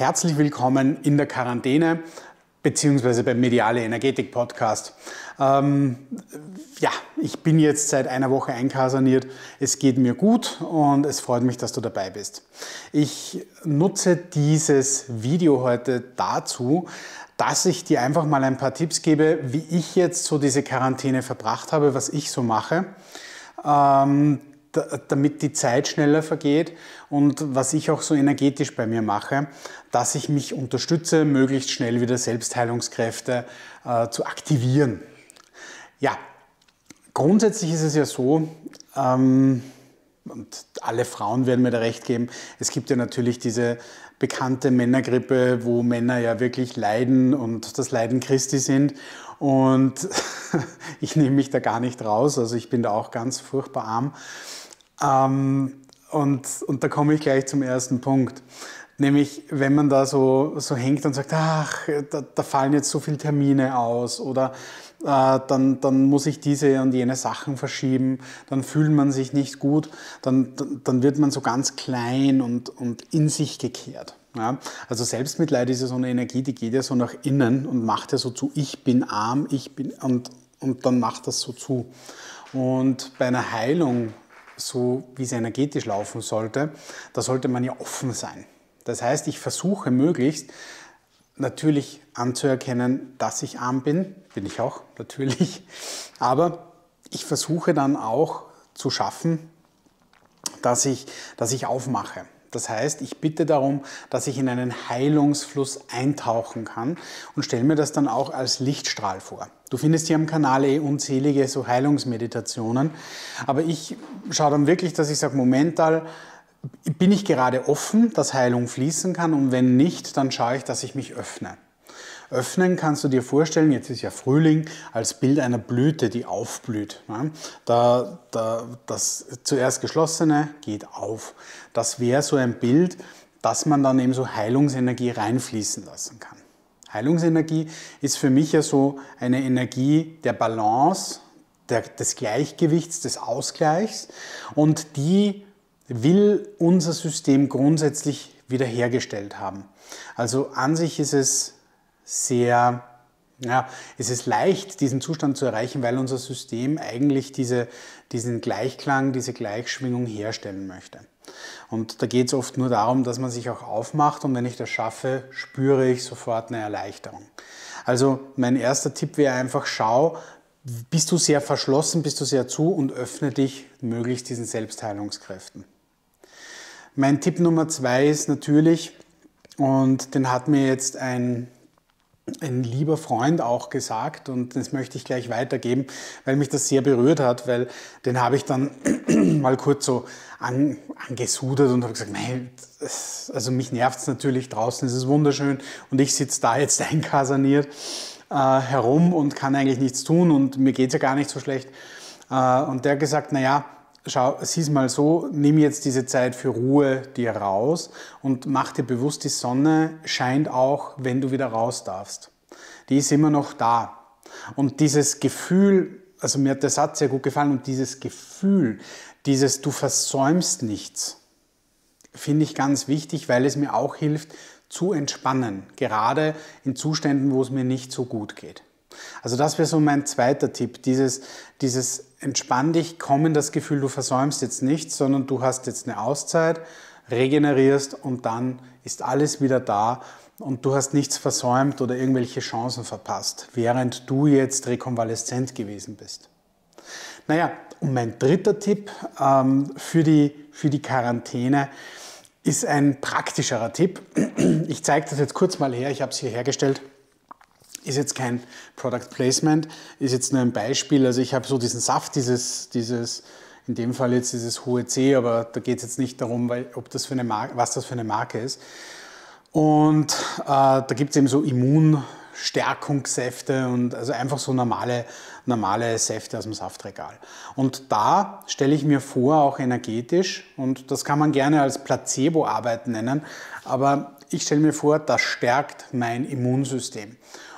Herzlich willkommen in der Quarantäne beziehungsweise beim Mediale Energetik Podcast. Ähm, ja, ich bin jetzt seit einer Woche einkasaniert. Es geht mir gut und es freut mich, dass du dabei bist. Ich nutze dieses Video heute dazu, dass ich dir einfach mal ein paar Tipps gebe, wie ich jetzt so diese Quarantäne verbracht habe, was ich so mache. Ähm, damit die Zeit schneller vergeht und was ich auch so energetisch bei mir mache, dass ich mich unterstütze, möglichst schnell wieder Selbstheilungskräfte äh, zu aktivieren. Ja, grundsätzlich ist es ja so, ähm, und alle Frauen werden mir da recht geben, es gibt ja natürlich diese bekannte Männergrippe, wo Männer ja wirklich leiden und das Leiden Christi sind. Und ich nehme mich da gar nicht raus, also ich bin da auch ganz furchtbar arm. Ähm, und, und da komme ich gleich zum ersten Punkt. Nämlich, wenn man da so, so hängt und sagt, ach, da, da fallen jetzt so viele Termine aus oder äh, dann, dann muss ich diese und jene Sachen verschieben, dann fühlt man sich nicht gut, dann, dann wird man so ganz klein und, und in sich gekehrt. Ja? Also Selbstmitleid ist ja so eine Energie, die geht ja so nach innen und macht ja so zu, ich bin arm, ich bin, und, und dann macht das so zu. Und bei einer Heilung so wie es energetisch laufen sollte, da sollte man ja offen sein. Das heißt, ich versuche möglichst natürlich anzuerkennen, dass ich arm bin, bin ich auch natürlich, aber ich versuche dann auch zu schaffen, dass ich, dass ich aufmache. Das heißt, ich bitte darum, dass ich in einen Heilungsfluss eintauchen kann und stelle mir das dann auch als Lichtstrahl vor. Du findest hier am Kanal eh unzählige so Heilungsmeditationen, aber ich schaue dann wirklich, dass ich sage, momentan bin ich gerade offen, dass Heilung fließen kann und wenn nicht, dann schaue ich, dass ich mich öffne. Öffnen kannst du dir vorstellen, jetzt ist ja Frühling, als Bild einer Blüte, die aufblüht. Da, da, das zuerst geschlossene geht auf. Das wäre so ein Bild, dass man dann eben so Heilungsenergie reinfließen lassen kann. Heilungsenergie ist für mich ja so eine Energie der Balance, der, des Gleichgewichts, des Ausgleichs und die will unser System grundsätzlich wiederhergestellt haben. Also an sich ist es sehr, ja, es ist leicht, diesen Zustand zu erreichen, weil unser System eigentlich diese, diesen Gleichklang, diese Gleichschwingung herstellen möchte. Und da geht es oft nur darum, dass man sich auch aufmacht und wenn ich das schaffe, spüre ich sofort eine Erleichterung. Also mein erster Tipp wäre einfach, schau, bist du sehr verschlossen, bist du sehr zu und öffne dich möglichst diesen Selbstheilungskräften. Mein Tipp Nummer zwei ist natürlich, und den hat mir jetzt ein ein lieber Freund auch gesagt und das möchte ich gleich weitergeben, weil mich das sehr berührt hat, weil den habe ich dann mal kurz so an, angesudert und habe gesagt, nein, also mich nervt es natürlich, draußen ist es wunderschön und ich sitze da jetzt einkasaniert äh, herum und kann eigentlich nichts tun und mir geht es ja gar nicht so schlecht. Äh, und der hat gesagt, naja, schau, sieh's mal so, nimm jetzt diese Zeit für Ruhe dir raus und mach dir bewusst, die Sonne scheint auch, wenn du wieder raus darfst. Die ist immer noch da. Und dieses Gefühl, also mir hat der Satz sehr gut gefallen, und dieses Gefühl, dieses du versäumst nichts, finde ich ganz wichtig, weil es mir auch hilft zu entspannen, gerade in Zuständen, wo es mir nicht so gut geht. Also das wäre so mein zweiter Tipp, dieses, dieses entspann dich, komm in das Gefühl, du versäumst jetzt nichts, sondern du hast jetzt eine Auszeit, regenerierst und dann ist alles wieder da und du hast nichts versäumt oder irgendwelche Chancen verpasst, während du jetzt rekonvaleszent gewesen bist. Naja, und mein dritter Tipp ähm, für, die, für die Quarantäne ist ein praktischerer Tipp. Ich zeige das jetzt kurz mal her, ich habe es hier hergestellt ist jetzt kein Product Placement, ist jetzt nur ein Beispiel. Also ich habe so diesen Saft, dieses, dieses, in dem Fall jetzt dieses hohe C, aber da geht es jetzt nicht darum, weil, ob das für eine Marke, was das für eine Marke ist. Und äh, da gibt es eben so Immunstärkungssäfte und also einfach so normale, normale Säfte aus dem Saftregal. Und da stelle ich mir vor, auch energetisch, und das kann man gerne als Placebo-Arbeit nennen, aber ich stelle mir vor, das stärkt mein Immunsystem.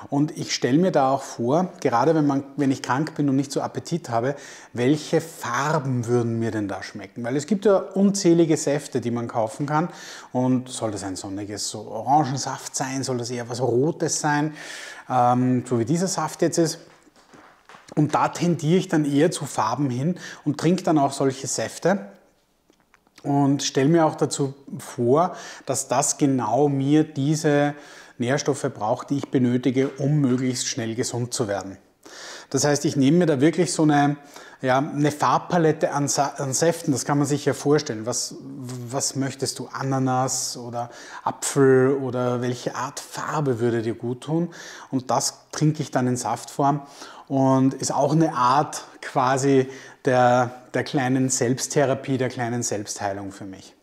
Und ich stelle mir da auch vor, gerade wenn, man, wenn ich krank bin und nicht so Appetit habe, welche Farben würden mir denn da schmecken? Weil es gibt ja unzählige Säfte, die man kaufen kann. Und soll das ein sonniges so Orangensaft sein? Soll das eher was Rotes sein? Ähm, so wie dieser Saft jetzt ist. Und da tendiere ich dann eher zu Farben hin und trinke dann auch solche Säfte und stelle mir auch dazu vor, dass das genau mir diese Nährstoffe braucht, die ich benötige, um möglichst schnell gesund zu werden. Das heißt, ich nehme mir da wirklich so eine, ja, eine Farbpalette an, an Säften, das kann man sich ja vorstellen. Was, was möchtest du? Ananas oder Apfel oder welche Art Farbe würde dir gut tun? Und das trinke ich dann in Saftform und ist auch eine Art quasi der, der kleinen Selbsttherapie, der kleinen Selbstheilung für mich.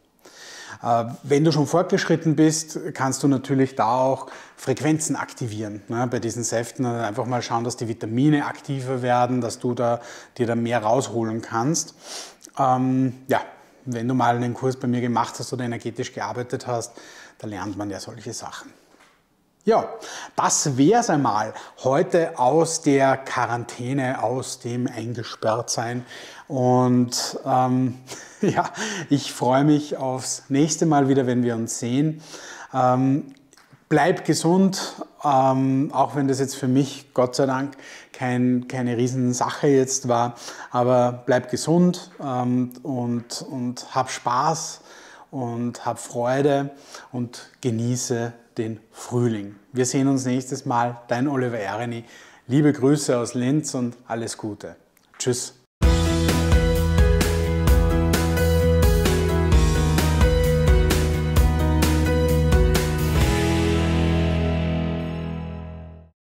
Äh, wenn du schon fortgeschritten bist, kannst du natürlich da auch Frequenzen aktivieren ne, bei diesen Säften. Also einfach mal schauen, dass die Vitamine aktiver werden, dass du da, dir da mehr rausholen kannst. Ähm, ja, wenn du mal einen Kurs bei mir gemacht hast oder energetisch gearbeitet hast, da lernt man ja solche Sachen. Ja, das wäre es einmal heute aus der Quarantäne, aus dem Eingesperrtsein. Und ähm, ja, ich freue mich aufs nächste Mal wieder, wenn wir uns sehen. Ähm, bleib gesund, ähm, auch wenn das jetzt für mich, Gott sei Dank, kein, keine Riesensache jetzt war. Aber bleib gesund ähm, und, und hab Spaß und hab Freude und genieße den Frühling. Wir sehen uns nächstes Mal. Dein Oliver Ereni. Liebe Grüße aus Linz und alles Gute. Tschüss.